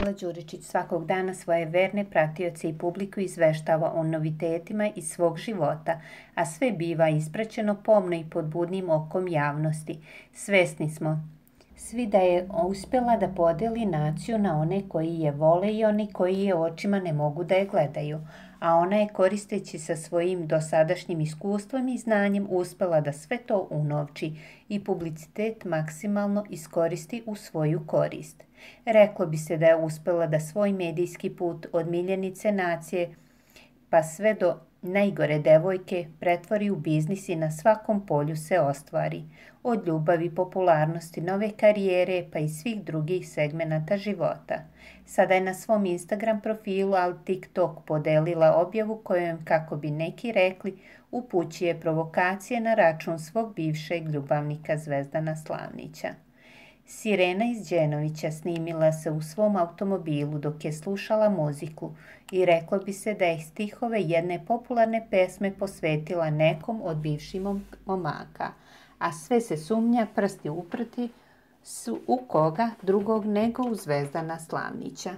Mila Đuričić svakog dana svoje verne pratioce i publiku izveštava o novitetima iz svog života, a sve biva ispraćeno pomno i pod budnim okom javnosti. Svesni smo svi da je uspjela da podeli naciju na one koji je vole i oni koji je očima ne mogu da je gledaju, a ona je koristeći sa svojim dosadašnjim iskustvom i znanjem uspjela da sve to unovči i publicitet maksimalno iskoristi u svoju korist. Reklo bi se da je uspjela da svoj medijski put od miljenice nacije pa sve do najgore devojke pretvori u biznis i na svakom polju se ostvari. Od ljubavi, popularnosti, nove karijere pa i svih drugih segmenata života. Sada je na svom Instagram profilu, ali TikTok podelila objavu kojom, kako bi neki rekli, upućuje provokacije na račun svog bivšeg ljubavnika Zvezdana Slavnića. Sirena iz Đenovića snimila se u svom automobilu dok je slušala muziku i reklo bi se da je stihove jedne popularne pesme posvetila nekom od bivših momaka, a sve se sumnja prsti uprti su u koga drugog nego u Zvezdana Slavnića.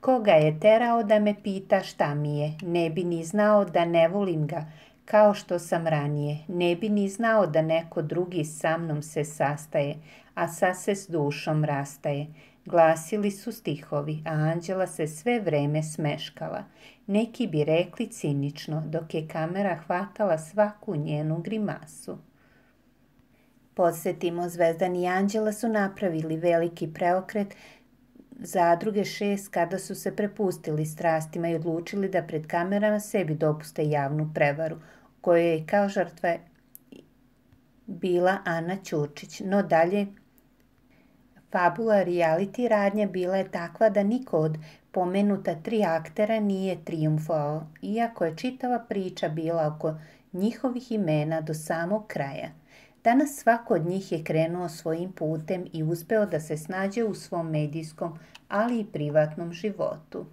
Koga je terao da me pita šta mi je, ne bi ni znao da ne volim ga, kao što sam ranije. Ne bi ni znao da neko drugi sa mnom se sastaje, a sa se s dušom rastaje. Glasili su stihovi, a Anđela se sve vreme smeškala. Neki bi rekli cinično, dok je kamera hvatala svaku njenu grimasu. Podsjetimo, Zvezdan i Anđela su napravili veliki preokret zadruge šest kada su se prepustili strastima i odlučili da pred kamerama sebi dopuste javnu prevaru, kojoj je kao žrtva bila Ana Ćurčić. No dalje, fabula reality radnja bila je takva da niko od pomenuta tri aktera nije triumfovao, iako je čitava priča bila oko njihovih imena do samog kraja. Danas svako od njih je krenuo svojim putem i uspeo da se snađe u svom medijskom, ali i privatnom životu.